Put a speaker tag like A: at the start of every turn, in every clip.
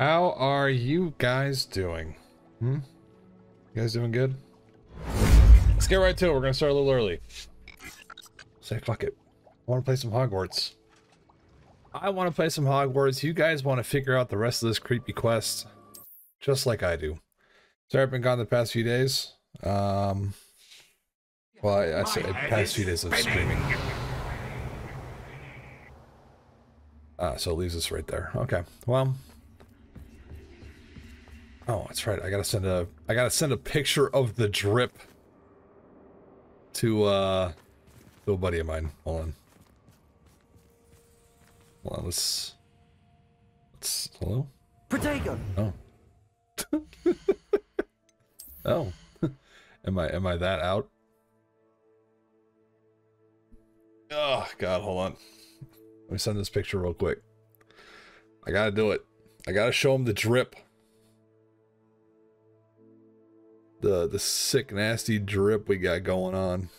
A: How are you guys doing? Hmm? You guys doing good? Let's get right to it. We're gonna start a little early. Say fuck it. I want to play some Hogwarts. I want to play some Hogwarts. You guys want to figure out the rest of this creepy quest, just like I do. Sorry, I've been gone the past few days. Um, well, I, I said past few days of streaming. Ah, so it leaves us right there. Okay, well. Oh, that's right. I gotta send a I gotta send a picture of the drip to uh to a buddy of mine. Hold on. Hold on, let's let's hello?
B: Protego!
A: Oh. oh. am I am I that out? Oh god, hold on. Let me send this picture real quick. I gotta do it. I gotta show him the drip. The the sick nasty drip we got going on.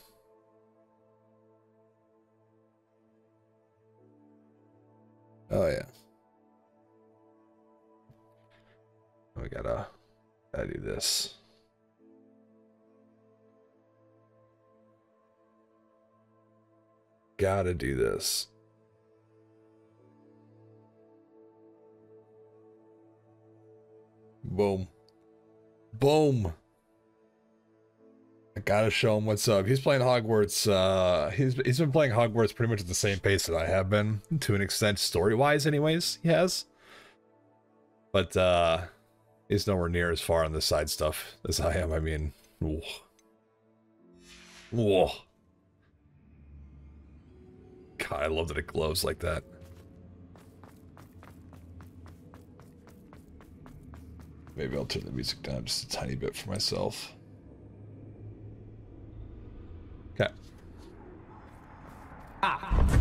A: Oh yeah. We gotta gotta do this. Gotta do this. Boom. Boom. I gotta show him what's up. He's playing Hogwarts. Uh, he's he's been playing Hogwarts pretty much at the same pace that I have been, to an extent, story wise. Anyways, he has. But uh, he's nowhere near as far on the side stuff as I am. I mean, whoa. whoa. God, I love that it glows like that. Maybe I'll turn the music down just a tiny bit for myself. Okay.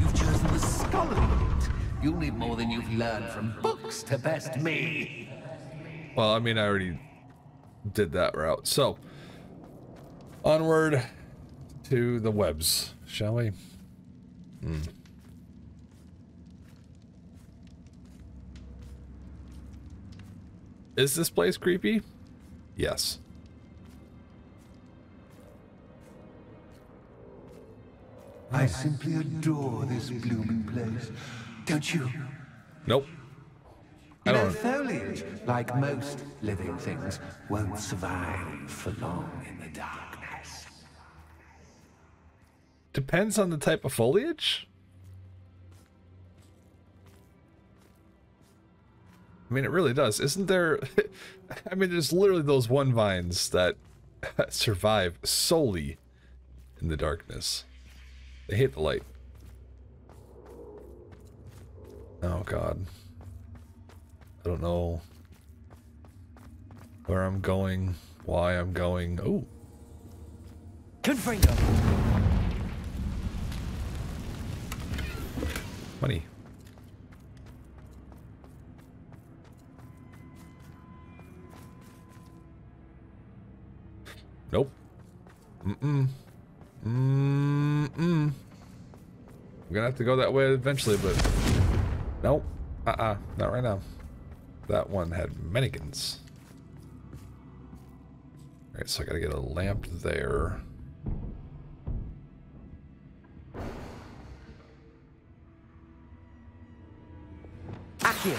B: You've chosen the scholarly route. You'll need more than you've learned from books to best me.
A: Well, I mean, I already did that route. So, onward to the webs, shall we? Hmm. Is this place creepy? Yes.
C: I simply adore this blooming place. Don't you?
A: Nope. I
C: You know,
A: don't.
C: foliage, like most living things, won't survive for long in the darkness.
A: Depends on the type of foliage. I mean, it really does. Isn't there? I mean, there's literally those one vines that survive solely in the darkness. They hate the light. Oh, God. I don't know where I'm going, why I'm going. Oh,
B: Confringo!
A: money. Nope. Mm-mm. Mm-mm. I'm gonna have to go that way eventually, but... Nope. Uh-uh. Not right now. That one had mannequins. Alright, so I gotta get a lamp there.
B: Accio!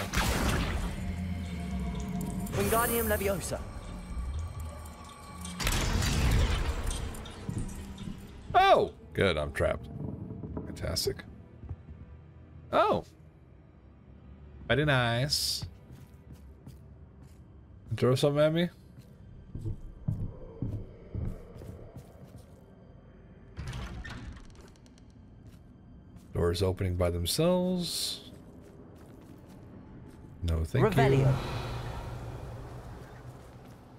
B: Wingardium Leviosa!
A: Good, I'm trapped. Fantastic. Oh! Very nice. Throw something at me? Doors opening by themselves. No, thank you.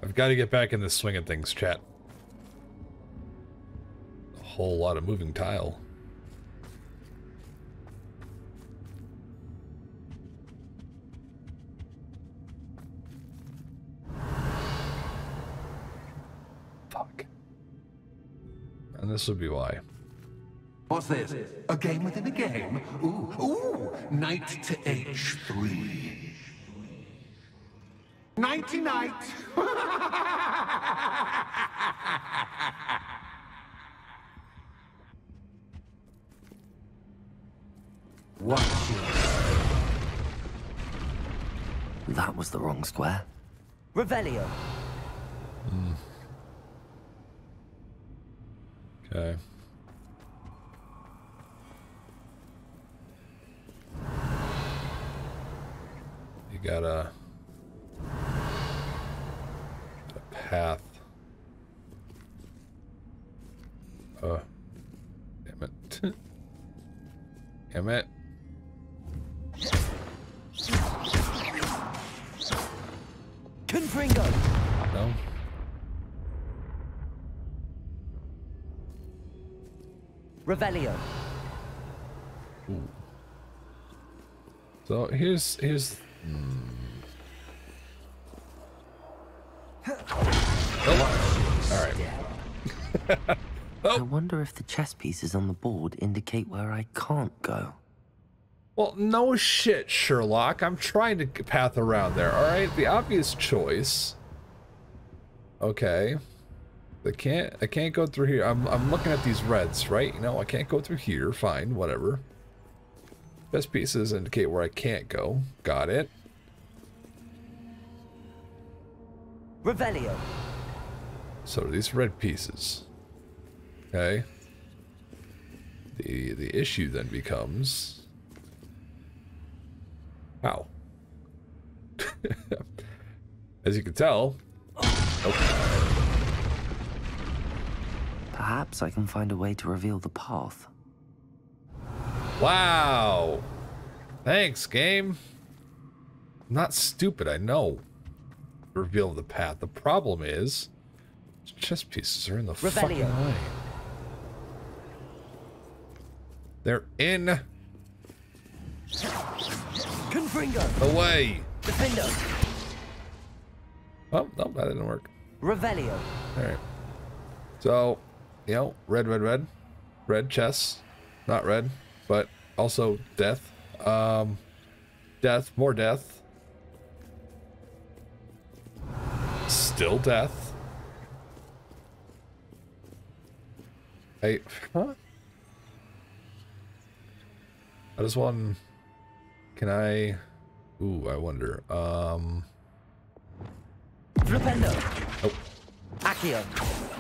A: I've got to get back in the swing of things, chat. Whole lot of moving tile. Fuck. And this would be why.
C: What's this? A game within a game? Ooh, ooh, knight to h3. Nighty night.
D: Watch That was the wrong square.
E: Revelio.
A: Okay. You got a, a path. Uh, damn it. damn it.
E: Revelio.
A: So here's here's. hmm. Oh. All right.
D: I wonder if the chess pieces on the board indicate where I can't go.
A: Well, no shit, Sherlock. I'm trying to path around there. All right, the obvious choice. Okay. I can't. I can't go through here. I'm. I'm looking at these reds, right? You know, I can't go through here. Fine, whatever. Best pieces indicate where I can't go. Got it.
E: Revelio.
A: So these red pieces. Okay. The the issue then becomes how. As you can tell.
D: Perhaps I can find a way to reveal the path.
A: Wow. Thanks, game. I'm not stupid, I know. Reveal the path. The problem is chess pieces are in the fucking
E: Revelio.
A: way. They're in
E: Confringo.
A: Away. way.
E: Diffindo.
A: Oh, no, that didn't work.
E: Revelio.
A: Alright. So, you know, red, red, red. Red chess. Not red, but also death. Um, death, more death. Still death. I, huh? I just want, can I, ooh, I wonder, um,
E: Flipendo.
A: oh,
E: Accio.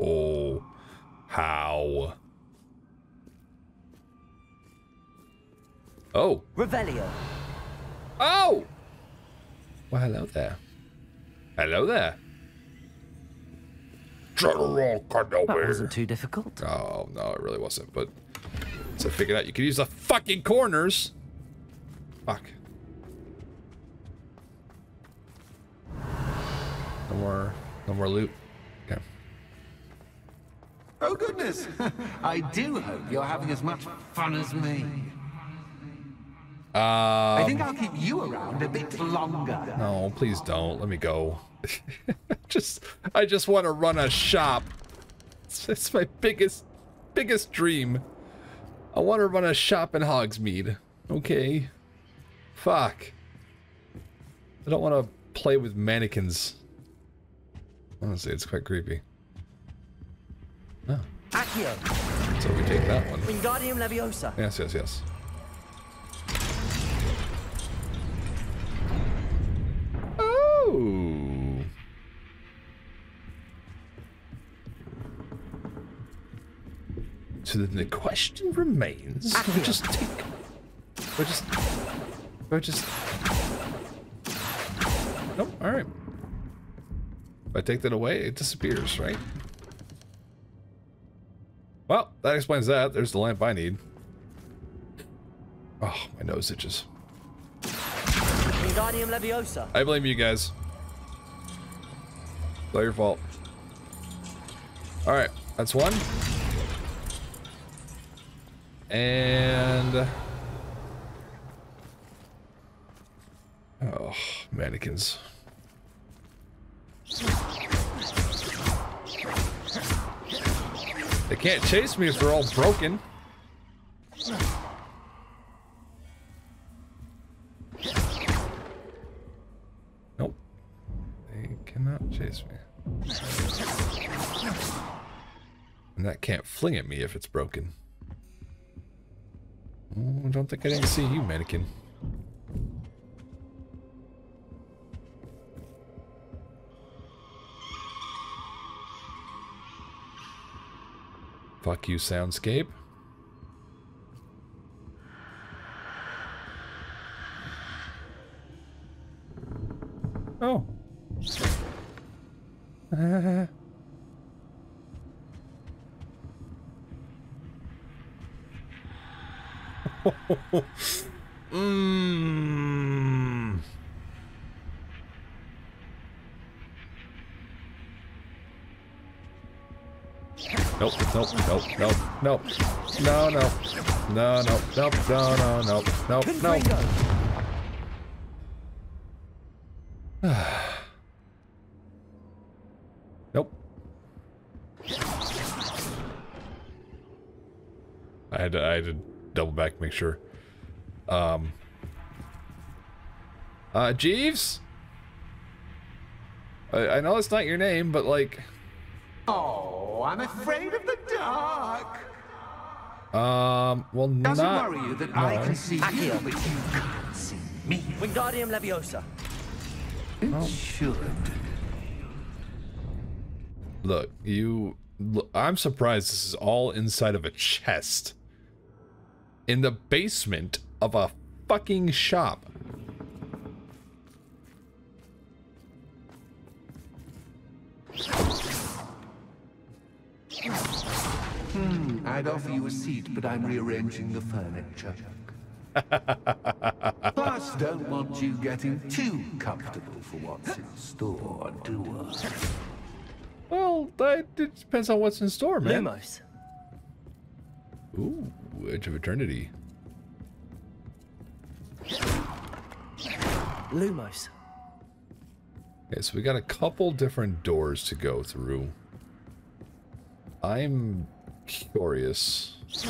A: Oh. How? Oh,
E: Revelio.
A: oh! Well, hello there. Hello there. General
D: That
A: Kenobi.
D: wasn't too difficult.
A: Oh, no, it really wasn't, but... So I figured out you could use the fucking corners. Fuck. No more, no more loot. Okay.
C: Oh, goodness. I do hope you're having as much fun as me. I
A: Um,
C: think I'll keep you around a bit longer.
A: no, please don't. Let me go. just, I just want to run a shop. It's, it's my biggest, biggest dream. I want to run a shop in Hogsmeade. Okay. Fuck. I don't want to play with mannequins. Honestly, it's quite creepy. Oh,
E: Accio.
A: so we take that one.
E: Wingardium Leviosa.
A: Yes, yes, yes. Oh. So then the question remains: Do I just take? I just? I just? Nope. All right. If I take that away, it disappears, right? Well, that explains that. There's the lamp I need. Oh, my nose itches. I blame you guys. It's all your fault. Alright, that's one. And... Oh, mannequins. They can't chase me if they're all broken. Nope. They cannot chase me. And that can't fling at me if it's broken. Oh, don't think I didn't see you, mannequin. Fuck you, soundscape. Nope, nope. No, no. No, no, nope, no, no, no, nope, nope. Nope. I had to, I had to double back, make sure. Um. Uh, Jeeves? I, I know it's not your name, but like,
C: Oh, I'm afraid of the dark.
A: Um, well,
C: Doesn't
A: not.
C: worry you that I can see you, but you can't see me.
E: Wingardium Leviosa.
C: It should.
A: Look, you. Look, I'm surprised this is all inside of a chest. In the basement of a fucking shop. Hmm.
C: I'd offer you a seat, but I'm rearranging the furniture. Plus, don't want you getting too comfortable for what's in store, do I?
A: Well, that it depends on what's in store, man.
E: Lumos.
A: Ooh, Edge of Eternity.
E: Lumos.
A: Okay, so we got a couple different doors to go through. I'm curious. It's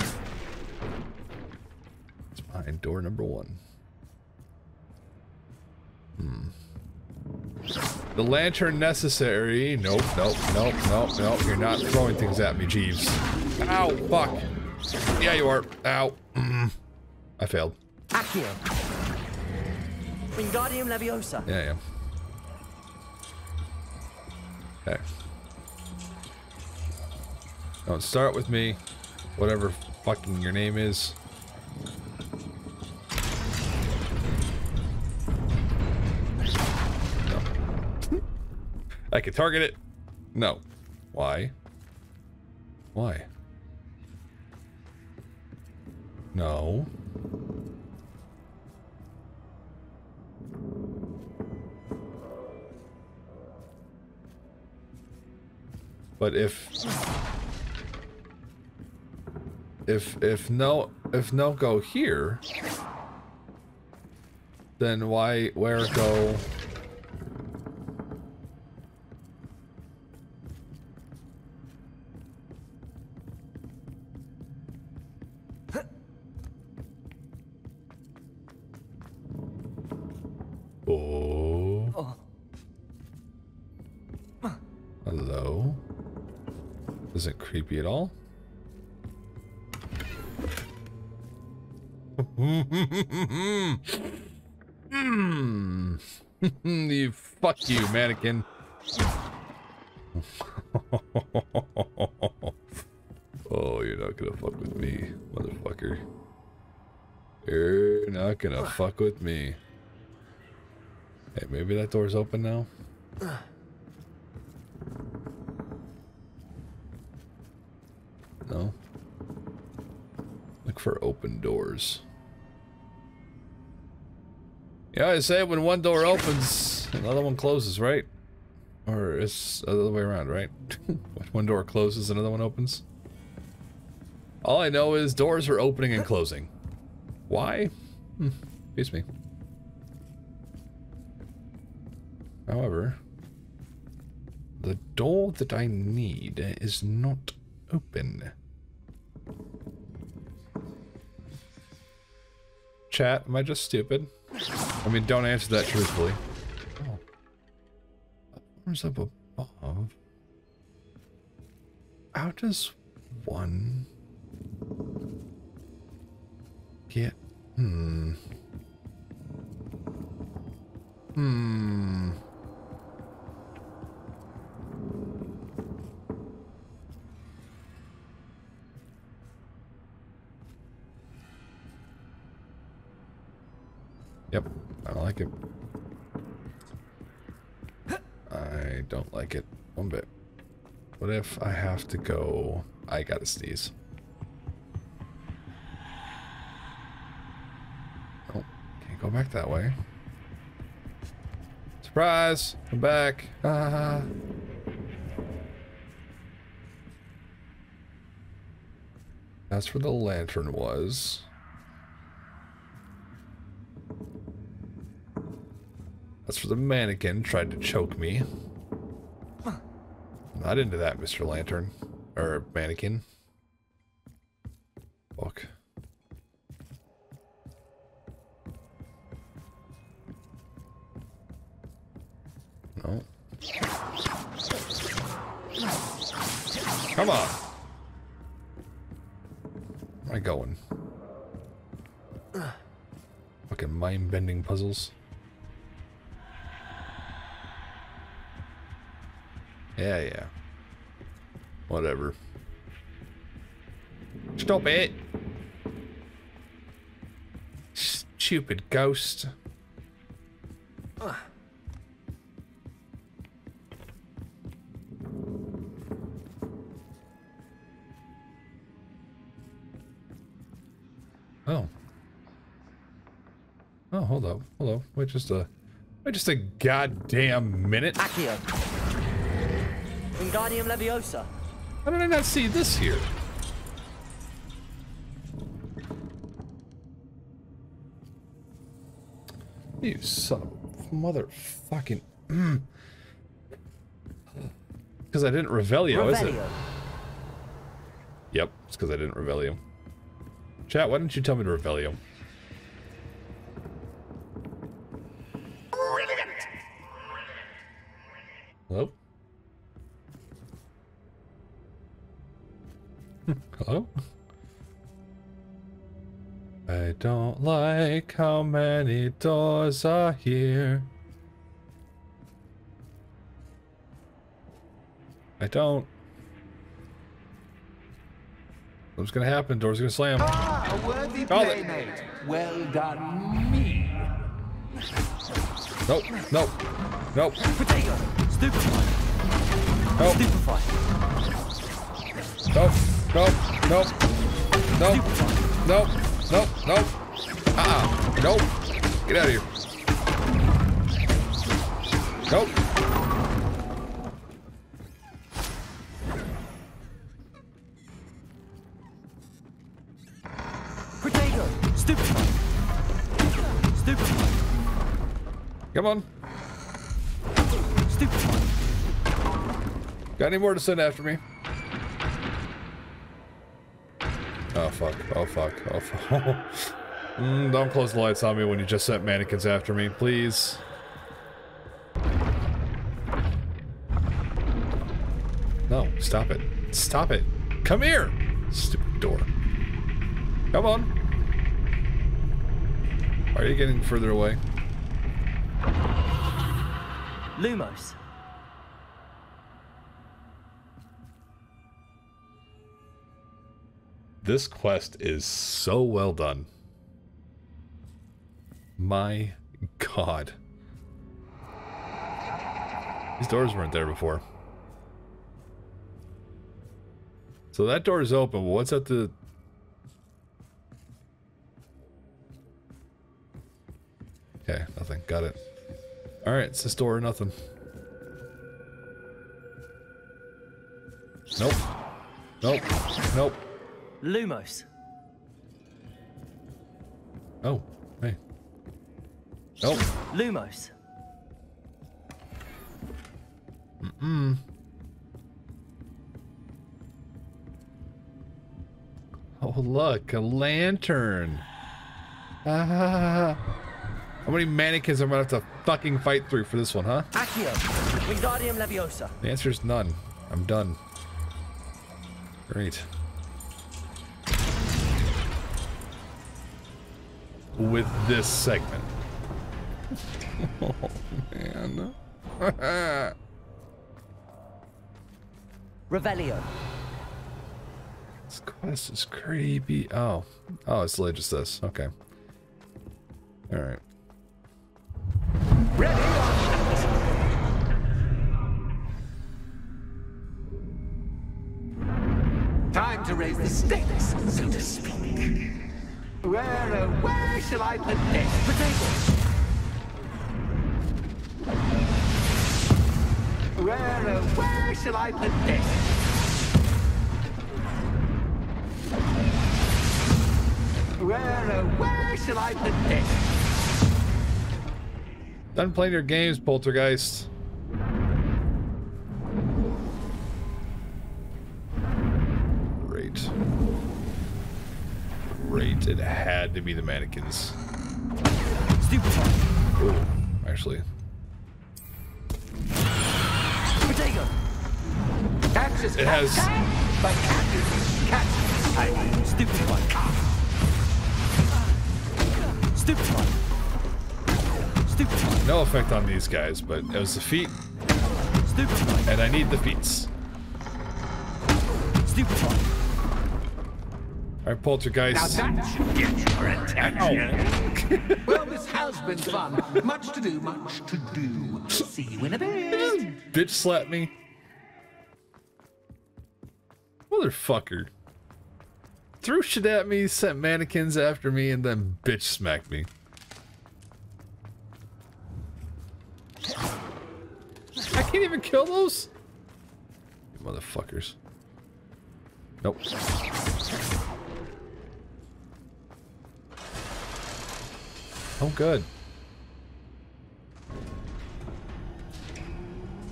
A: behind door number one. Hmm. The lantern necessary. Nope, nope, nope, nope, nope. You're not throwing things at me, Jeeves. Ow, fuck. Yeah, you are. Ow. Mm. I failed.
E: Accio. Wingardium Leviosa.
A: Yeah, am. Okay. Don't start with me. Whatever fucking your name is. No. I can target it. No. Why? Why? No. But if if if no if no go here, then why where go? Oh. Hello? Isn't creepy at all? You, mannequin. oh, you're not gonna fuck with me, motherfucker. You're not gonna fuck with me. Hey, maybe that door's open now? No? Look for open doors. Yeah, I say when one door opens, another one closes, right? Or it's the other way around, right? one door closes, another one opens. All I know is doors are opening and closing. Why? Hmm, me. However, the door that I need is not open. Chat, am I just stupid? I mean, don't answer that truthfully. Where's up above? How does one get... Hmm. Hmm. Yep, I like it. I don't like it one bit. What if I have to go... I gotta sneeze. Oh, can't go back that way. Surprise! I'm back. Ah. That's where the lantern was. That's where the mannequin tried to choke me. Not into that, Mr. Lantern. Or mannequin. Yeah, yeah. Whatever. Stop it! Stupid ghost. Oh. Oh, hold up. Hold up. Wait just a... Wait just a goddamn minute.
E: Accio. Wingardium Leviosa.
A: How did I not see this here? You son of a motherfucking... Mm. Because I didn't Revelio, is it? Yep, it's because I didn't Revelio. Chat, why didn't you tell me to Revelio? Hello? Hello? I don't like how many doors are here. I don't. What's gonna happen? Doors gonna slam.
C: Ah, a worthy
A: it.
C: playmate. Well done, me.
A: Nope, nope, nope,
E: Potato. Stupefy.
A: nope,
E: Stupefy.
A: nope, nope, nope, nope, nope, nope, nope. Uh-uh, nope. Get out of here. Nope.
E: Potato. Stupefy. Stupefy.
A: Come on.
E: Stupefy.
A: Got any more to send after me? Fuck, oh fuck, oh fuck. mm, don't close the lights on me when you just sent mannequins after me, please. No, stop it. Stop it. Come here! Stupid door. Come on. Are you getting further away?
E: Lumos.
A: This quest is so well done. My god. These doors weren't there before. So that door is open. What's at the... Okay, nothing. Got it. Alright, it's this door or nothing. Nope. Nope. Nope.
E: Lumos.
A: Oh, hey. Oh.
E: Lumos. Mm.
A: Oh, look, a lantern. Ah. How many mannequins am I gonna have to fucking fight through for this one, huh?
E: Accio. Wingardium Leviosa.
A: The answer is none. I'm done. Great. With this segment. oh, man.
E: Revelio.
A: this quest is creepy. Oh. Oh, it's literally just this. Okay. Alright.
C: Ready? Time to raise the stakes, so to speak. Where, where shall I put this?
E: Potato.
C: Where, where shall I put this? Where, where shall I put this?
A: Done playing your games, Poltergeist. To be the mannequins. Oh, actually. It has-. No effect on these guys, but it was the feet, and I need the feats.
E: Stupefy.
A: Alright,
C: Now
A: Poltergeist.
C: that should get your attention. well, this has been fun. Much to do, much to do. See you in a bit.
A: Bitch slap me. Motherfucker. Threw shit at me, sent mannequins after me, and then bitch smacked me. I can't even kill those? You motherfuckers. Nope. Oh, good.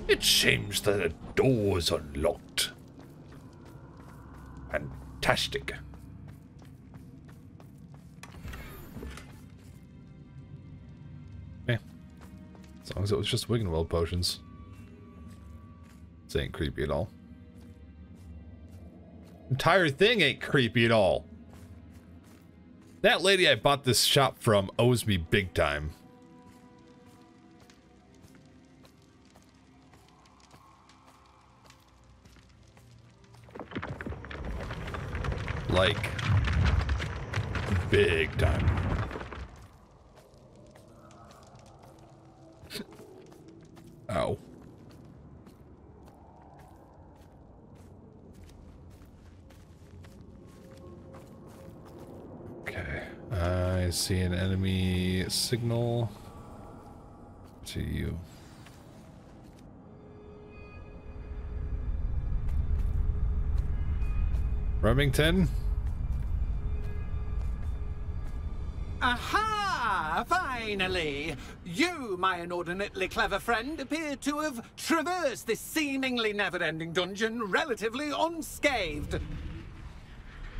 A: It seems that the door is unlocked. Fantastic. Yeah. As long as it was just Wiggenweld potions. This ain't creepy at all. Entire thing ain't creepy at all. That lady I bought this shop from owes me big time. Like, big time. Ow. Okay. I see an enemy signal to you. Remington?
C: Aha! Finally! You, my inordinately clever friend, appear to have traversed this seemingly never-ending dungeon relatively unscathed.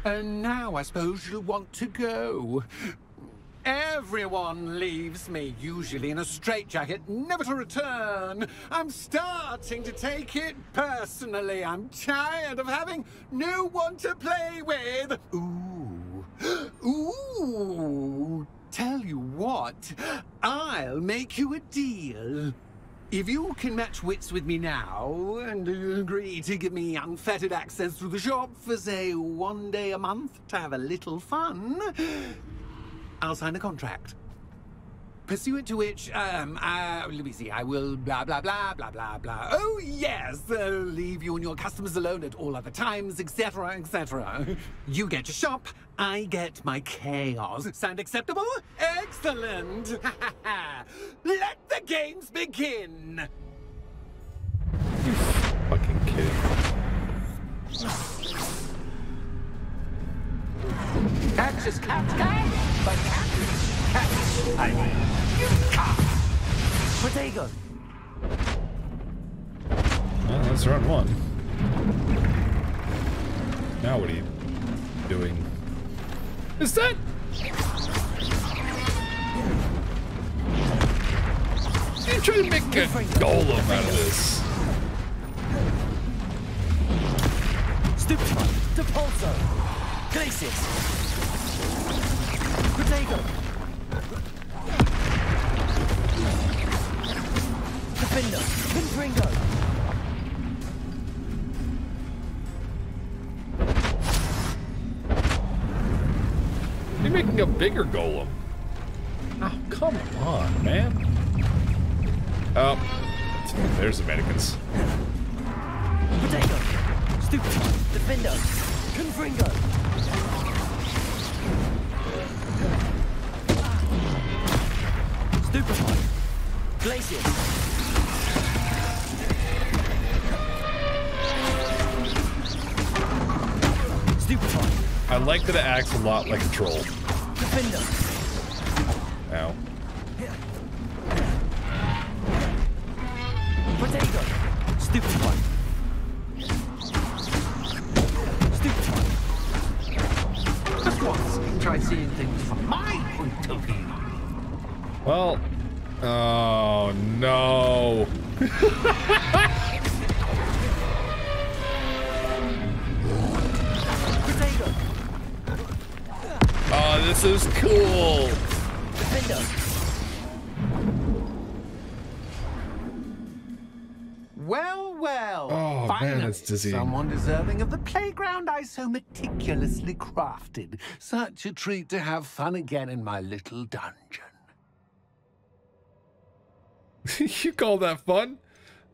C: And now I suppose you'll want to go. Everyone leaves me, usually in a straitjacket, never to return. I'm starting to take it personally. I'm tired of having no one to play with. Ooh. Ooh. Tell you what, I'll make you a deal. If you can match wits with me now and agree to give me unfettered access to the shop for, say, one day a month to have a little fun, I'll sign a contract. Pursuant to which, um, uh, let me see, I will blah, blah, blah, blah, blah, blah. Oh, yes, uh, leave you and your customers alone at all other times, etc., etc. You get your shop, I get my chaos. Sound acceptable? Excellent! Let the games begin!
A: You fucking kidding.
C: Catch is cat, cat, but cat is cat. I mean, you cat.
E: Protego.
A: Well, that's round one. Now what are you doing? Is that? You trying to make a golem out of this?
E: Stupefy. Depulso. Glacius. Diffindo. Confringo.
A: You're making a bigger golem. Oh, come on, man. Oh, there's the mannequins.
E: Protego. Stupefy. Diffindo. Confringo. Stupefy. Glacius.
A: I like that it acts a lot like a troll.
E: Diffindo.
A: Ow. Man,
C: finally,
A: dizzying.
C: Someone deserving of the playground I so meticulously crafted. Such a treat to have fun again in my little dungeon.
A: you call that fun?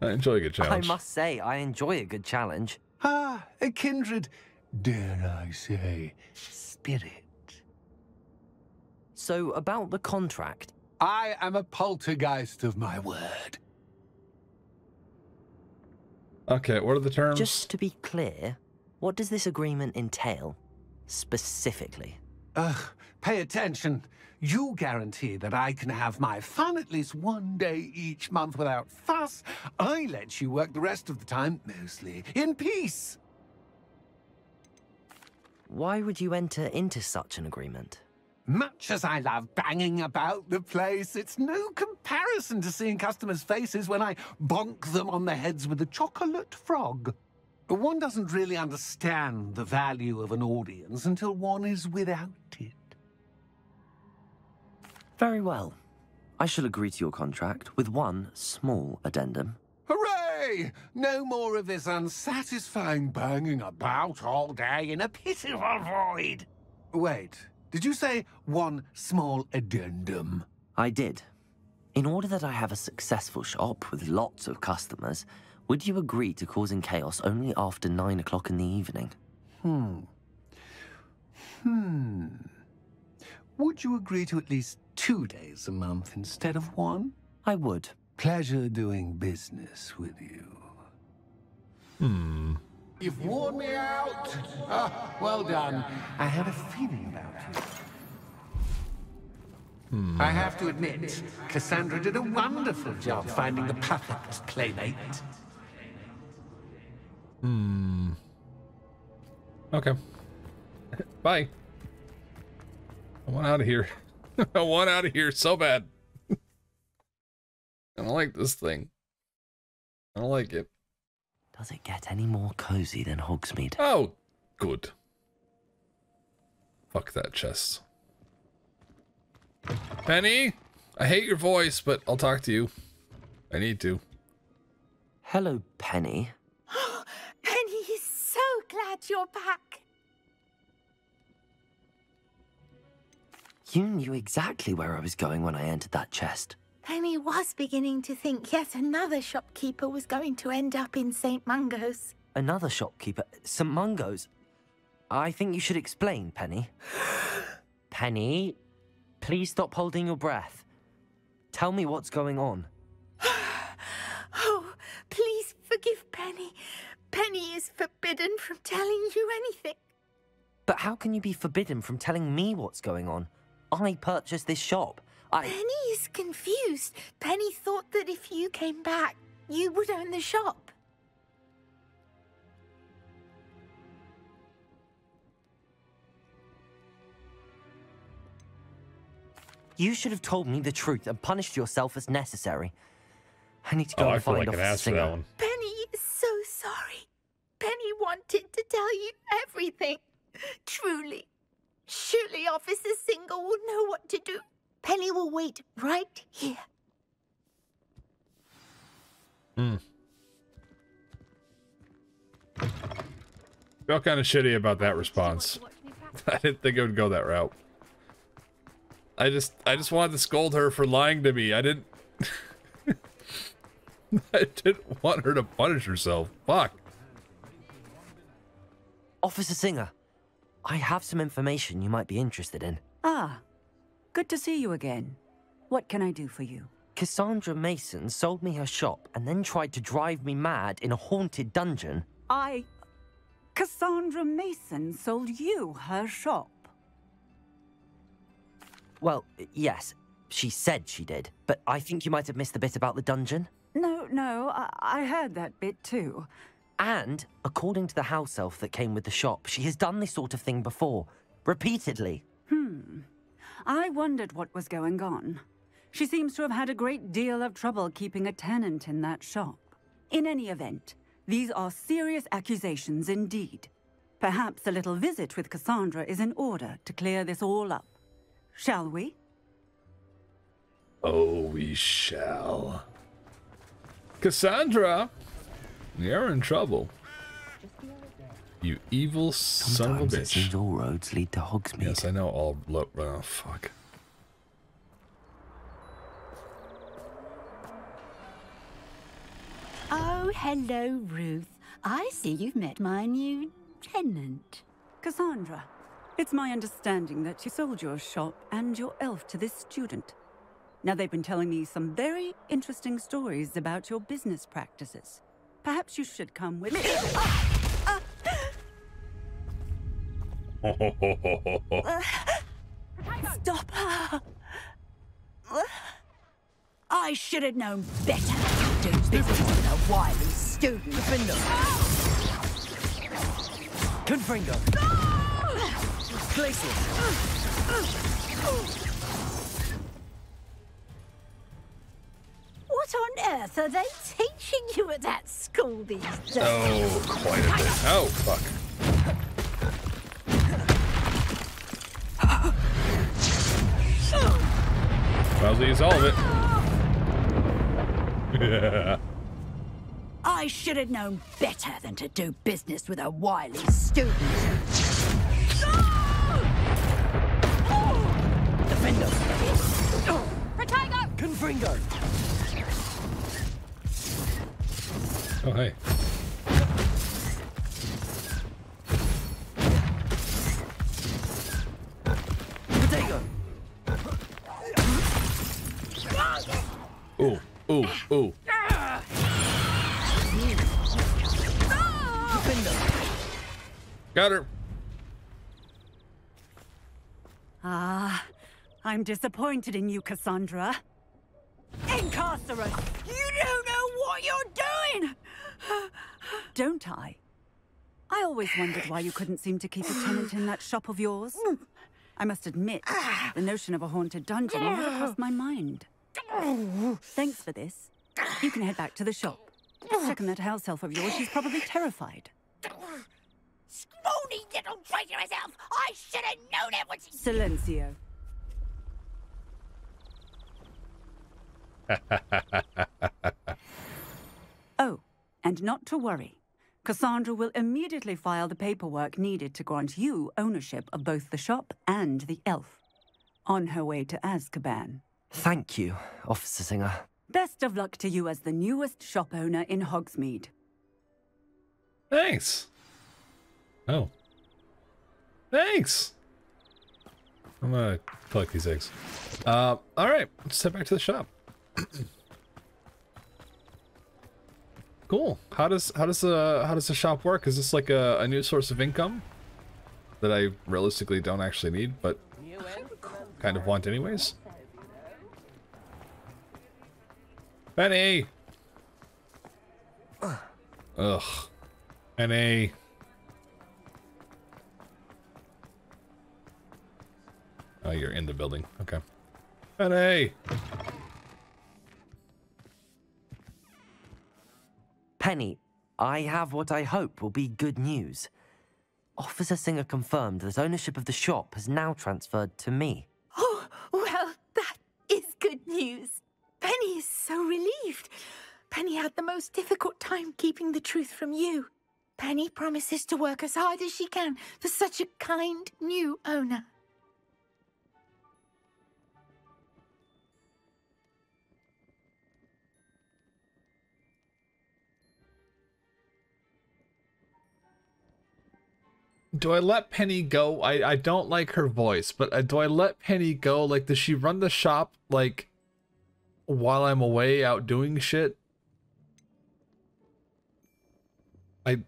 A: I enjoy a good challenge.
D: I must say, I enjoy a good challenge.
C: Ah, a kindred, dare I say, spirit.
D: So, about the contract.
C: I am a poltergeist of my word.
A: Okay, what are the terms?
D: Just to be clear, what does this agreement entail? Specifically.
C: Ugh, pay attention. You guarantee that I can have my fun at least one day each month without fuss. I let you work the rest of the time, mostly in peace.
D: Why would you enter into such an agreement?
C: Much as I love banging about the place, it's no comparison to seeing customers' faces when I bonk them on the heads with a chocolate frog. One doesn't really understand the value of an audience until one is without it.
D: Very well. I shall agree to your contract with one small addendum.
C: Hooray! No more of this unsatisfying banging about all day in a pitiful void. Wait, did you say one small addendum?
D: I did. In order that I have a successful shop with lots of customers, would you agree to causing chaos only after nine o'clock in the evening? Hmm. Hmm.
C: Would you agree to at least two days a month instead of one?
D: I would.
C: Pleasure doing business with you. Hmm. You've worn me out. Ah, well done. I had a feeling about you. I have to admit, Cassandra did a wonderful job finding the perfect playmate. Hmm.
A: Okay. Bye. I want out of here. I want out of here so bad. I don't like this thing. I don't like it.
D: Does it get any more cozy than Hogsmeade?
A: Oh, good. Fuck that chest. Penny, I hate your voice, but I'll talk to you. I need to.
D: Hello, Penny.
F: Penny is so glad you're back.
D: You knew exactly where I was going when I entered that chest.
F: Penny was beginning to think yet another shopkeeper was going to end up in St. Mungo's.
D: Another shopkeeper, St. Mungo's. I think you should explain, Penny. Penny, please stop holding your breath. Tell me what's going on.
F: Oh, please forgive Penny. Penny is forbidden from telling you anything.
D: But how can you be forbidden from telling me what's going on? I purchased this shop. I.
F: Penny is confused. Penny thought that if you came back, you would own the shop.
D: You should have told me the truth and punished yourself as necessary. I need to go
A: Oh,
D: and
A: I
D: find
A: like an
D: Officer
A: ass
D: Singer.
F: Penny is so sorry. Penny wanted to tell you everything. Truly. Surely Officer Singer will know what to do. Penny will wait right here. Hmm.
A: Felt kind of shitty about that response. I didn't think it would go that route. I just, I just wanted to scold her for lying to me. I didn't. I didn't want her to punish herself. Fuck.
D: Officer Singer, I have some information you might be interested in.
G: Ah, good to see you again. What can I do for you?
D: Cassandra Mason sold me her shop and then tried to drive me mad in a haunted dungeon.
G: I. Cassandra Mason sold you her shop.
D: Well, yes, she said she did, but I think you might have missed the bit about the dungeon.
G: No, no, I, I heard that bit too.
D: And, according to the house elf that came with the shop, she has done this sort of thing before. Repeatedly. Hmm.
G: I wondered what was going on. She seems to have had a great deal of trouble keeping a tenant in that shop. In any event, these are serious accusations indeed. Perhaps a little visit with Cassandra is in order to clear this all up. Shall we?
A: Oh, we shall. Cassandra, you're in trouble. You evil son of a
D: Sometimes it seems
A: bitch.
D: all roads lead to Hogsmeade.
A: Yes, I know all. Lo- oh, fuck.
H: Oh, hello, Ruth. I see you've met my new tenant.
G: Cassandra, it's my understanding that you sold your shop and your elf to this student. Now, they've been telling me some very interesting stories about your business practices. Perhaps you should come with me.
H: Stop her! I should have known better than to do business with a wily student.
E: Confringo. Glacius.
H: What on earth are they teaching you at that school these days?
A: Oh, quite a bit. Oh, fuck. Well, I'll use all of it. Yeah.
H: I should have known better than to do business with a wily student.
E: Defendo. Confringo.
A: Oh, hey. Ooh, ooh. Got her.
G: Ah, I'm disappointed in you, Cassandra. Incarcerous! You don't know what you're doing! Don't I? I always wondered why you couldn't seem to keep a tenant in that shop of yours. I must admit, the notion of a haunted dungeon never crossed my mind. Thanks for this. You can head back to the shop. Check on that house elf of yours. She's probably terrified.
H: Scrawny little traitor herself! I should have known it was
G: Silencio. oh, and not to worry. Cassandra will immediately file the paperwork needed to grant you ownership of both the shop and the elf. On her way to Azkaban.
D: Thank you, Officer Singer.
G: Best of luck to you as the newest shop owner in Hogsmeade.
A: Thanks. Oh. Thanks. I'm gonna collect these eggs. Uh, all right. Let's head back to the shop. cool. How does how does the how does the shop work? Is this like a, a new source of income that I realistically don't actually need, but kind of want anyways? Penny. Ugh. Penny. Oh, you're in the building. Okay. Penny!
D: Penny, I have what I hope will be good news. Officer Singer confirmed that ownership of the shop has now transferred to me.
F: Oh, well, that is good news. Penny is so relieved. Penny had the most difficult time keeping the truth from you. Penny promises to work as hard as she can for such a kind new owner.
A: Do I let Penny go? I, I don't like her voice, but uh, do I let Penny go? Like, does she run the shop, like, while I'm away out doing shit? I,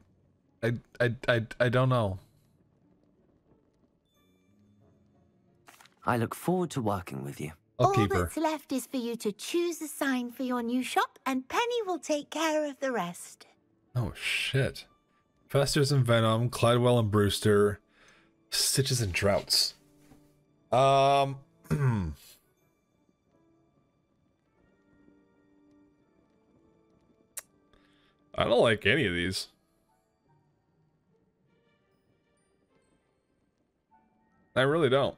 A: I, I, I, I don't know.
D: I look forward to working with you.
A: I'll
F: All that's left is for you to choose a sign for your new shop, and Penny will take care of the rest.
A: Oh, shit. Festers and Venom, Clydewell and Brewster, Stitches and Droughts. Um. I don't like any of these. I really don't.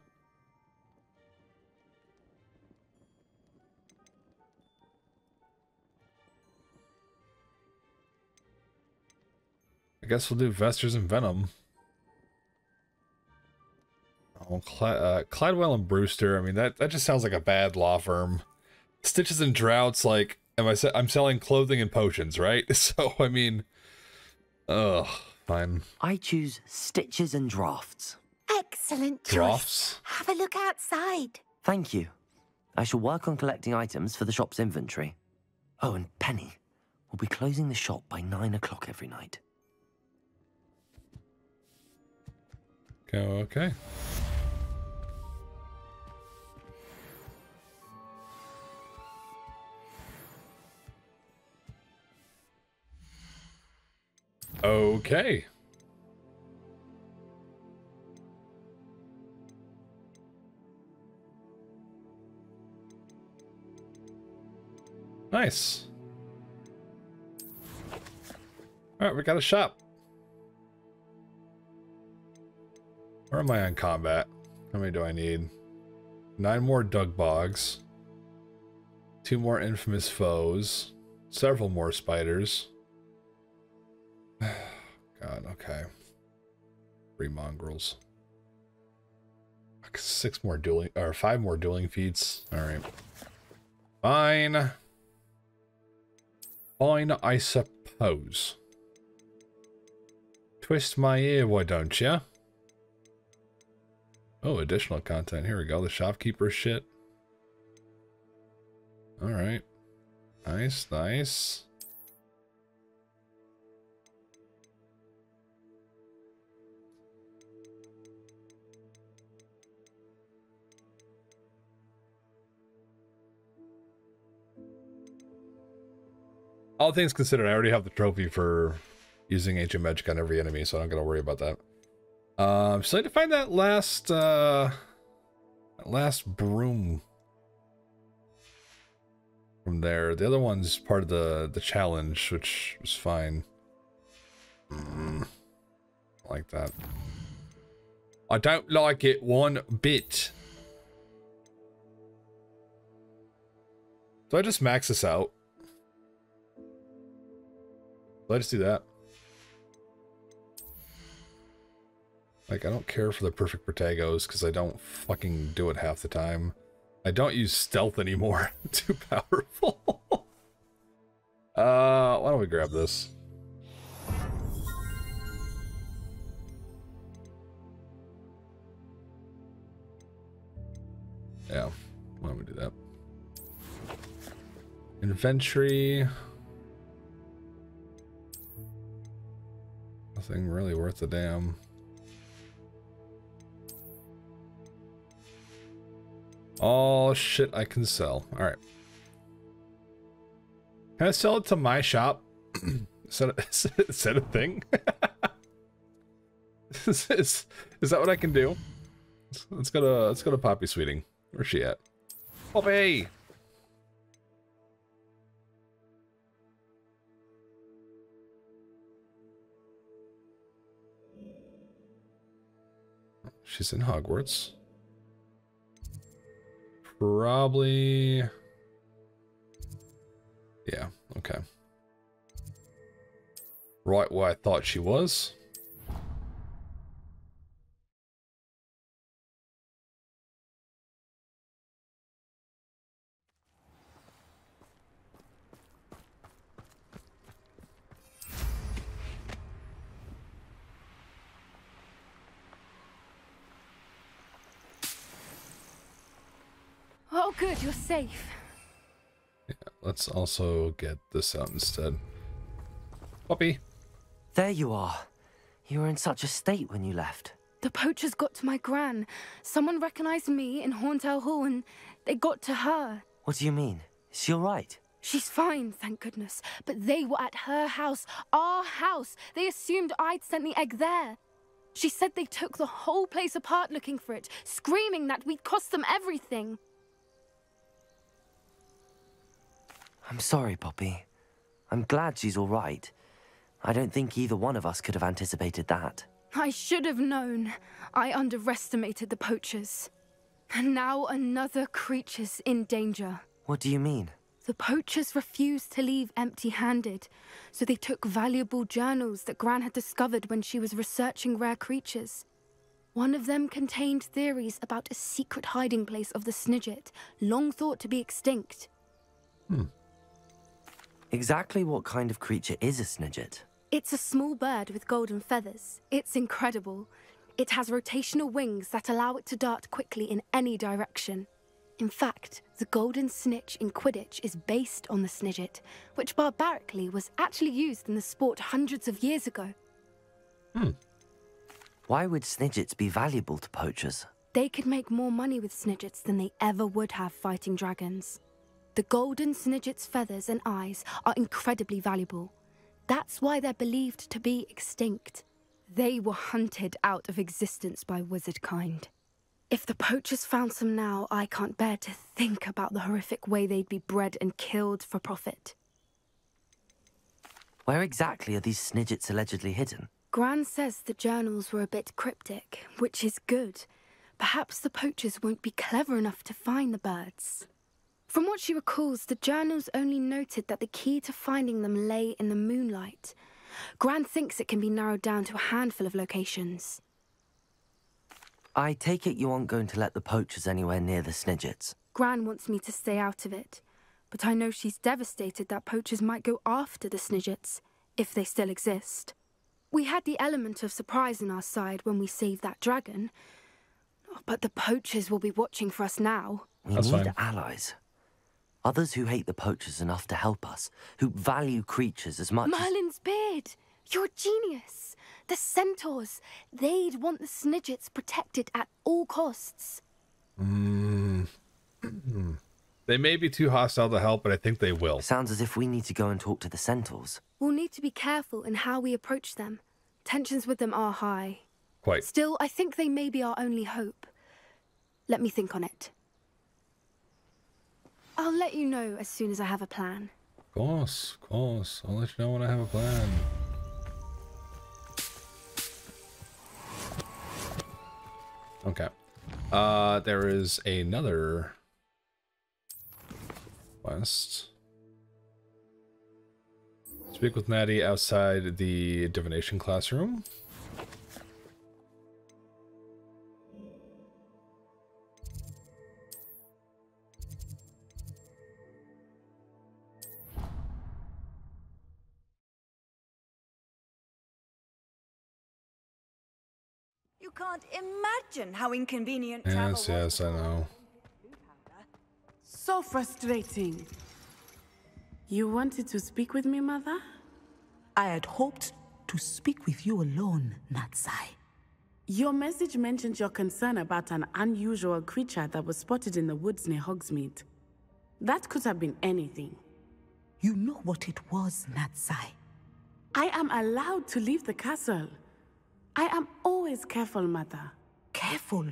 A: I guess we'll do Vesters and Venom. Oh, Cly uh, Clydewell and Brewster. I mean, that, that just sounds like a bad law firm. Stitches and Droughts, like, am I? Se I'm selling clothing and potions, right? So I mean, ugh, fine.
D: I choose stitches and drafts.
F: Excellent choice.
A: Drafts.
F: Have a look outside.
D: Thank you. I shall work on collecting items for the shop's inventory. Oh, and Penny, we'll be closing the shop by nine o'clock every night.
A: Okay, okay. Okay. Nice. All right, we got a shop. Where am I on combat? How many do I need? Nine more Dugbogs. Two more infamous foes. Several more spiders. God, okay. Three mongrels. Six more dueling, or five more dueling feats. Alright. Fine. Fine, I suppose. Twist my ear, why don't ya? Oh, additional content. Here we go. The shopkeeper shit. Alright. Nice, nice. All things considered, I already have the trophy for using ancient magic on every enemy, so I don't gotta worry about that. Um, still need to find that last, uh, last broom from there. The other one's part of the, the challenge, which was fine. Mm, like that. I don't like it one bit. Do I just max this out? Just do that? Like, I don't care for the perfect Protegos because I don't fucking do it half the time. I don't use stealth anymore. Too powerful. uh, why don't we grab this? Yeah, why don't we do that? Inventory. Nothing really worth a damn. All shit I can sell. All right. Can I sell it to my shop? is, that a, is that a thing? is, is, is that what I can do? Let's go to let's go to Poppy Sweeting. Where's she at? Poppy! She's in Hogwarts. Probably... Yeah, okay. Right where I thought she was.
I: Good, you're safe.
A: Let's also get this out instead. Poppy.
D: There you are. You were in such a state when you left.
I: The poachers got to my gran. Someone recognized me in Horntail Hall and they got to her.
D: What do you mean? Is she alright?
I: She's fine, thank goodness. But they were at her house, our house. They assumed I'd sent the egg there. She said they took the whole place apart looking for it, screaming that we'd cost them everything.
D: I'm sorry, Poppy. I'm glad she's alright. I don't think either one of us could have anticipated that.
I: I should have known. I underestimated the poachers. And now another creature's in danger.
D: What do you mean?
I: The poachers refused to leave empty handed, so they took valuable journals that Gran had discovered when she was researching rare creatures. One of them contained theories about a secret hiding place of the Snidget, long thought to be extinct.
A: Hmm.
D: Exactly what kind of creature is a Snidget?
I: It's a small bird with golden feathers. It's incredible. It has rotational wings that allow it to dart quickly in any direction. In fact, the golden snitch in Quidditch is based on the Snidget, which barbarically was actually used in the sport hundreds of years ago.
A: Hmm.
D: Why would Snidgets be valuable to poachers?
I: They could make more money with Snidgets than they ever would have fighting dragons. The golden Snidget's feathers and eyes are incredibly valuable. That's why they're believed to be extinct. They were hunted out of existence by wizard kind. If the poachers found some now, I can't bear to think about the horrific way they'd be bred and killed for profit.
D: Where exactly are these Snidgets allegedly hidden?
I: Gran says the journals were a bit cryptic, which is good. Perhaps the poachers won't be clever enough to find the birds. From what she recalls, the journals only noted that the key to finding them lay in the moonlight. Gran thinks it can be narrowed down to a handful of locations.
D: I take it you aren't going to let the poachers anywhere near the Snidgets.
I: Gran wants me to stay out of it, but I know she's devastated that poachers might go after the Snidgets, if they still exist. We had the element of surprise on our side when we saved that dragon, but the poachers will be watching for us now.
D: We
A: That's
D: need
A: fine.
D: allies. Others who hate the poachers enough to help us, who value creatures as much as...
I: Merlin's beard! You're a genius! The centaurs! They'd want the Snidgets protected at all costs.
A: Mm. they may be too hostile to help, but I think they will.
D: Sounds as if we need to go and talk to the centaurs.
I: We'll need to be careful in how we approach them. Tensions with them are high.
A: Quite.
I: Still, I think they may be our only hope. Let me think on it. I'll let you know as soon as I have a plan.
A: Of course, of course. I'll let you know when I have a plan. Okay. Uh, there is another quest. Speak with Maddie outside the divination classroom.
H: Can't imagine how inconvenient travel
A: Yes,
H: was
A: yes, I know.
J: So frustrating. You wanted to speak with me, Mother?
K: I had hoped to speak with you alone, Natsai.
J: Your message mentioned your concern about an unusual creature that was spotted in the woods near Hogsmeade. That could have been anything.
K: You know what it was, Natsai.
J: I am allowed to leave the castle. I am always careful, Mother.
K: Careful.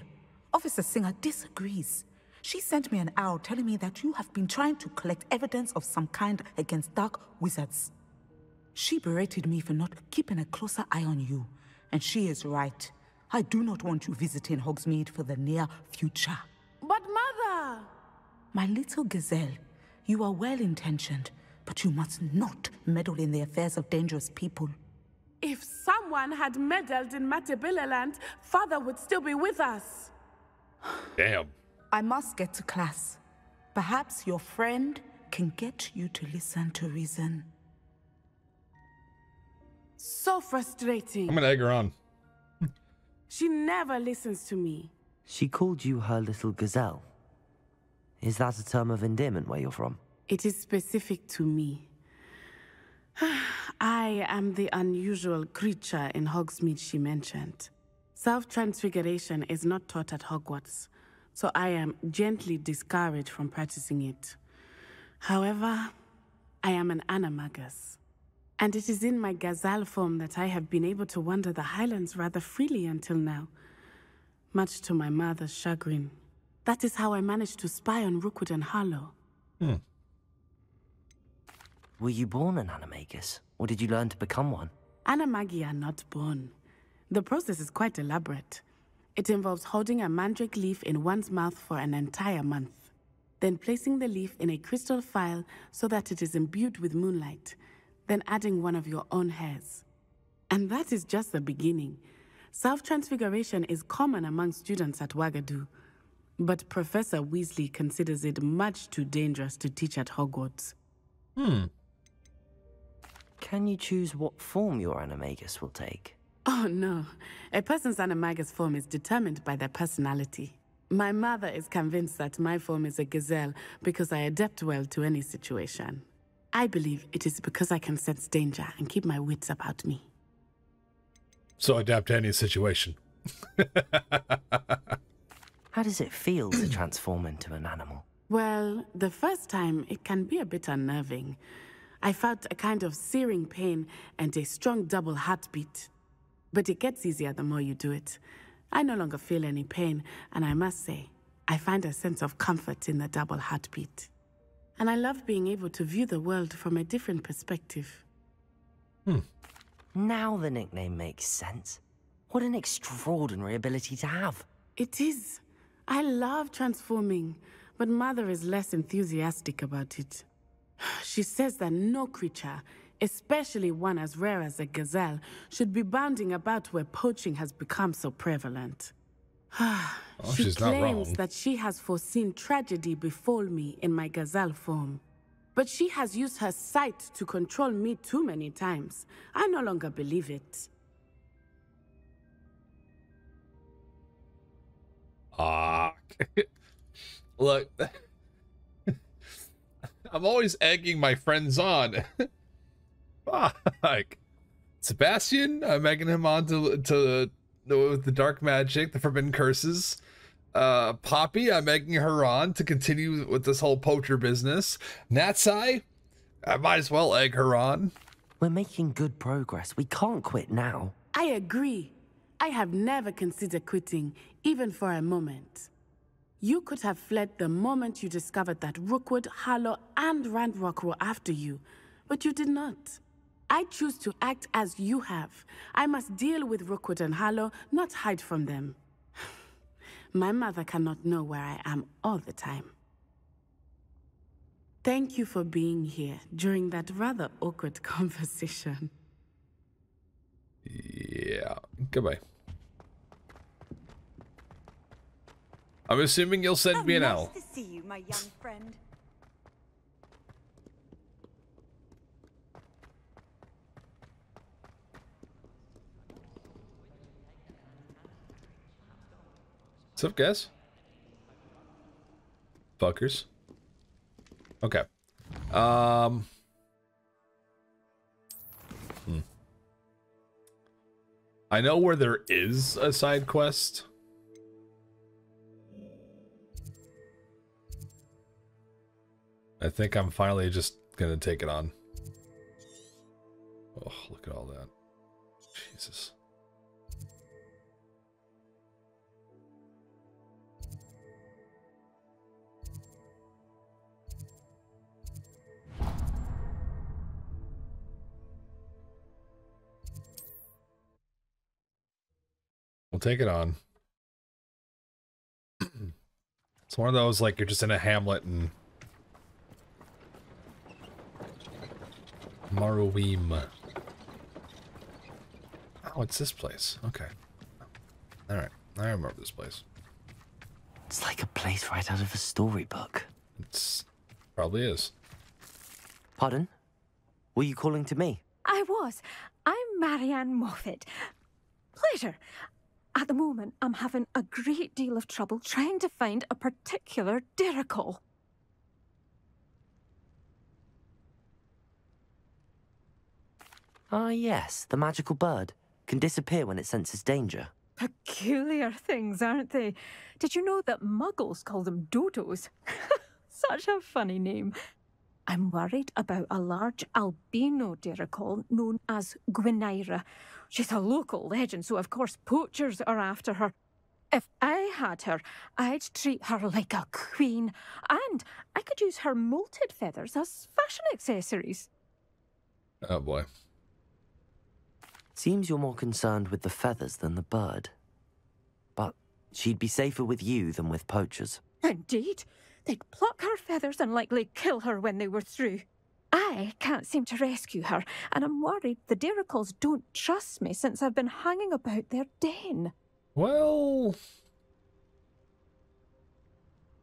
K: Officer Singer disagrees. She sent me an owl telling me that you have been trying to collect evidence of some kind against dark wizards. She berated me for not keeping a closer eye on you, and she is right. I do not want you visiting Hogsmeade for the near future.
J: But, Mother!
K: My little gazelle, you are well intentioned, but you must not meddle in the affairs of dangerous people.
J: If someone had meddled in Matabeleland, Father would still be with us.
A: Damn.
K: I must get to class. Perhaps your friend can get you to listen to reason.
J: So frustrating.
A: I'm gonna egg her on.
J: She never listens to me.
D: She called you her little gazelle. Is that a term of endearment where you're from?
J: It is specific to me. I am the unusual creature in Hogsmeade she mentioned. Self transfiguration is not taught at Hogwarts, so I am gently discouraged from practicing it. However, I am an animagus, and it is in my gazelle form that I have been able to wander the highlands rather freely until now, much to my mother's chagrin. That is how I managed to spy on Rookwood and Harlow.
A: Hmm.
D: Were you born an animagus, or did you learn to become one?
J: Animagi are not born. The process is quite elaborate. It involves holding a mandrake leaf in one's mouth for an entire month, then placing the leaf in a crystal phial so that it is imbued with moonlight, then adding one of your own hairs. And that is just the beginning. Self transfiguration is common among students at Wagadu, but Professor Weasley considers it much too dangerous to teach at Hogwarts.
A: Hmm.
D: Can you choose what form your animagus will take?
J: Oh no. A person's animagus form is determined by their personality. My mother is convinced that my form is a gazelle because I adapt well to any situation. I believe it is because I can sense danger and keep my wits about me.
A: So adapt to any situation.
D: How does it feel to transform into an animal?
J: Well, the first time it can be a bit unnerving. I felt a kind of searing pain and a strong double heartbeat. But it gets easier the more you do it. I no longer feel any pain, and I must say, I find a sense of comfort in the double heartbeat. And I love being able to view the world from a different perspective.
A: Hmm.
D: Now the nickname makes sense. What an extraordinary ability to have.
J: It is. I love transforming, but Mother is less enthusiastic about it. She says that no creature, especially one as rare as a gazelle, should be bounding about where poaching has become so prevalent.
A: Oh,
J: she
A: she's not
J: claims
A: wrong.
J: that she has foreseen tragedy befall me in my gazelle form. But she has used her sight to control me too many times. I no longer believe it.
A: Ah. Look. I'm always egging my friends on. Fuck. Sebastian, I'm egging him on to to the, the dark magic, the forbidden curses. Uh, Poppy, I'm egging her on to continue with this whole poacher business. Natsai, I might as well egg her on.
D: We're making good progress. We can't quit now.
J: I agree. I have never considered quitting, even for a moment. You could have fled the moment you discovered that Rookwood, Harlow, and Ranrok were after you, but you did not. I choose to act as you have. I must deal with Rookwood and Harlow, not hide from them. My mother cannot know where I am all the time. Thank you for being here during that rather awkward conversation.
A: Yeah. Goodbye. I'm assuming you'll send me an owl.
G: Nice to see you, my young friend.
A: What's up, guys? Fuckers. Okay. Um. Hmm. I know where there is a side quest. I think I'm finally just gonna take it on. Oh, look at all that. Jesus. We'll take it on. it's one of those like you're just in a hamlet and Marunweem. Oh, it's this place. Okay. Alright. I remember this place.
D: It's like a place right out of a storybook.
A: It's probably is.
D: Pardon? Were you calling to me?
L: I was. I'm Marianne Moffat. Pleasure. At the moment, I'm having a great deal of trouble trying to find a particular Diricawl.
D: Ah, yes, the magical bird. Can disappear when it senses danger.
L: Peculiar things, aren't they? Did you know that muggles call them dodos? Such a funny name. I'm worried about a large albino Diricawl known as Gwynaira. She's a local legend, so of course poachers are after her. If I had her, I'd treat her like a queen, and I could use her molted feathers as fashion accessories.
A: Oh boy.
D: Seems you're more concerned with the feathers than the bird. But she'd be safer with you than with poachers.
L: Indeed. They'd pluck her feathers and likely kill her when they were through. I can't seem to rescue her, and I'm worried the Diricawls don't trust me since I've been hanging about their den.
A: Well...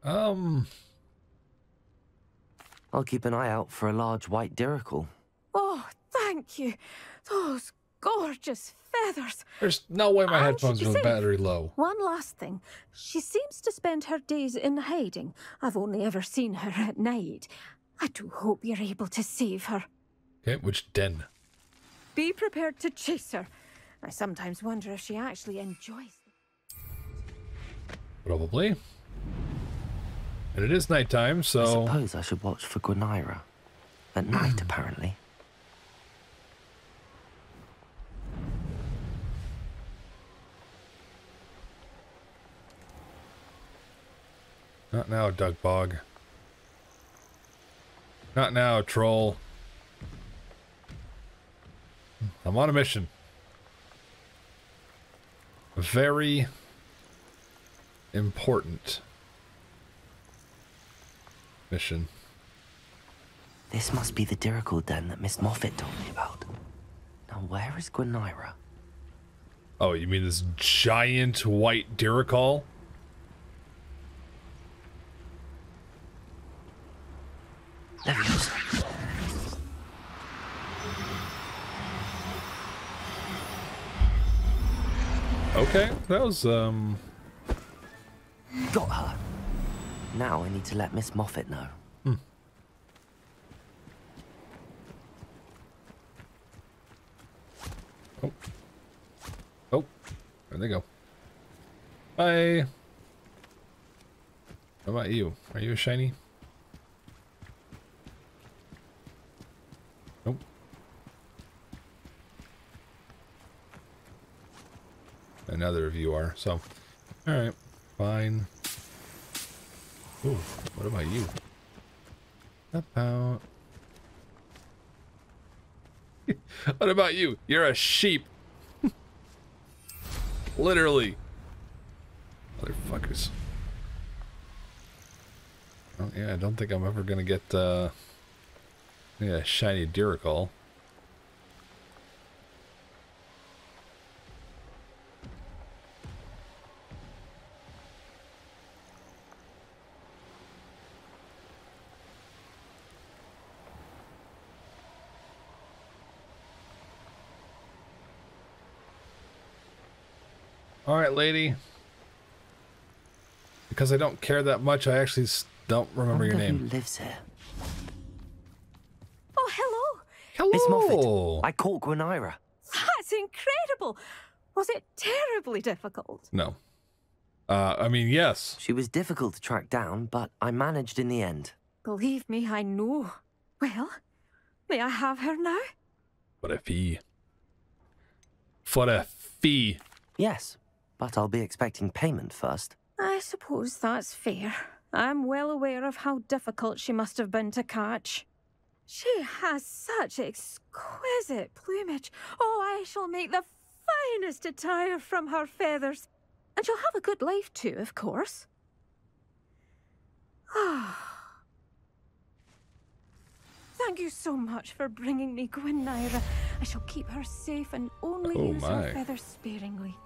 A: Um...
D: I'll keep an eye out for a large white Diricawl.
L: Oh, thank you. Those gorgeous feathers.
A: There's no way my
L: And
A: headphones
L: you
A: are battery low.
L: One last thing. She seems to spend her days in hiding. I've only ever seen her at night. I do hope you're able to save her.
A: Okay, which den?
L: Be prepared to chase her. I sometimes wonder if she actually enjoys
A: Probably. And it is nighttime, so...
D: I suppose I should watch for Gwynaira. At night, apparently.
A: Not now, Dugbog. Not now, troll. I'm on a mission. Very important mission.
D: This must be the Diricawl den that Miss Moffat told me about. Now, where is Gwynaira?
A: Oh, you mean this giant white
D: Diricawl? Goes.
A: Okay, that was, um...
D: Got her. Now I need to let Miss Moffat know. Hmm.
A: Oh. Oh, there they go. Bye. How about you? Are you a shiny? Another of you are, so. Alright, fine. Ooh, what about you? About... what about you? You're a sheep. Literally. Motherfuckers. Oh, yeah, I don't think I'm ever gonna get, uh... Yeah, shiny Diricawl. Alright, lady. Because I don't care that much, I actually don't remember your name.
D: Who lives here?
L: Oh, hello.
A: Hello.
D: Miss Moffat. I caught Gwynaira.
L: That's incredible. Was it terribly difficult?
A: No. Uh, I mean, yes.
D: She was difficult to track down, but I managed in the end.
L: Believe me, I know. Well, may I have her now?
A: What a fee. What a fee.
D: Yes, but I'll be expecting payment first.
L: I suppose that's fair. I'm well aware of how difficult she must have been to catch. She has such exquisite plumage. Oh, I shall make the finest attire from her feathers. And she'll have a good life too, of course. Ah. Thank you so much for bringing me Gwynaira. I shall keep her safe and only
A: Oh,
L: use
A: my.
L: her feathers sparingly.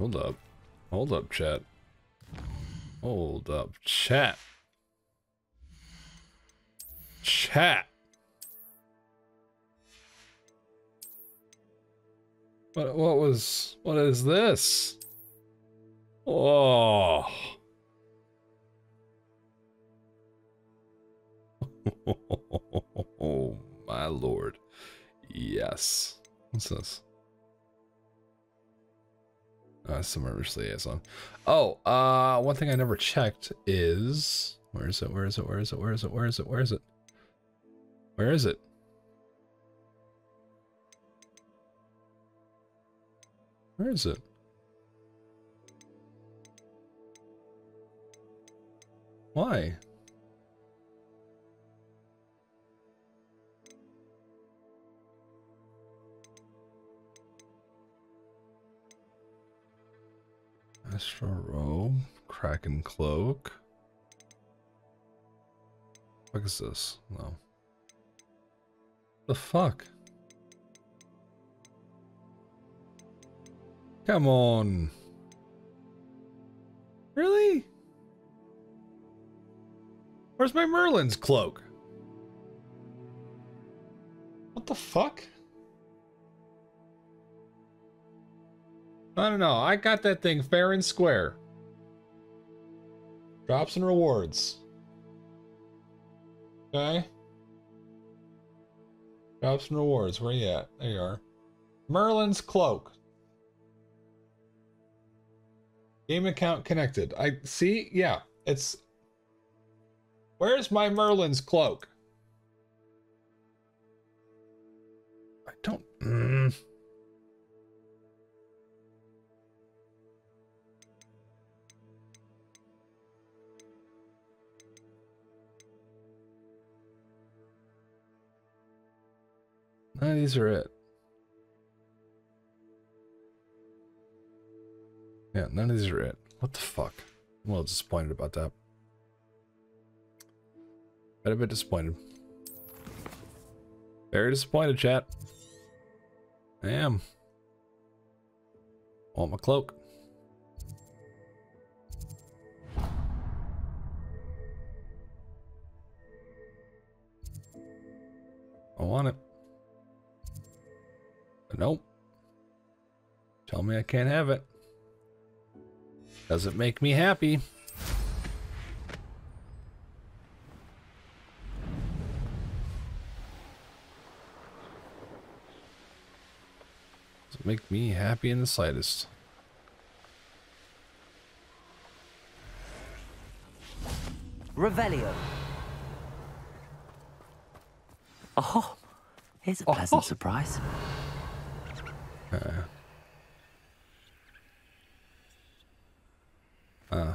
A: Hold up. Hold up, chat. Hold up, chat. Chat. What what was what is this? Oh. Oh my lord. Yes. What's this? Uh, some Irish liaison. Oh, uh, one thing I never checked is where is it? Where is it? Where is it? Where is it? Where is it? Where is it? Where is it? Where is it? Why? Astro robe, Kraken cloak. What is this? No. The fuck? Come on. Really? Where's my Merlin's cloak? What the fuck? I don't know. I got that thing fair and square. Drops and rewards. Okay. Drops and rewards. Where you at? There you are. Merlin's cloak. Game account connected. I see. Yeah, it's. Where's my Merlin's cloak? I don't. Mm. Of these are it. Yeah, none of these are it. What the fuck? I'm a little disappointed about that. Quite a bit disappointed. Very disappointed, chat. I am. Want my cloak. I want it. Nope. Tell me I can't have it. Doesn't make me happy. Doesn't make me happy in the slightest.
D: Revelio. Oh, here's a oh, pleasant oh. surprise.
A: Uh, uh,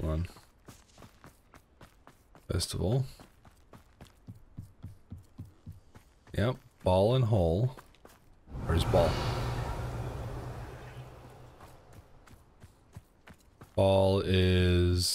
A: hold on. Yep, ball and hole. Where's ball? Ball is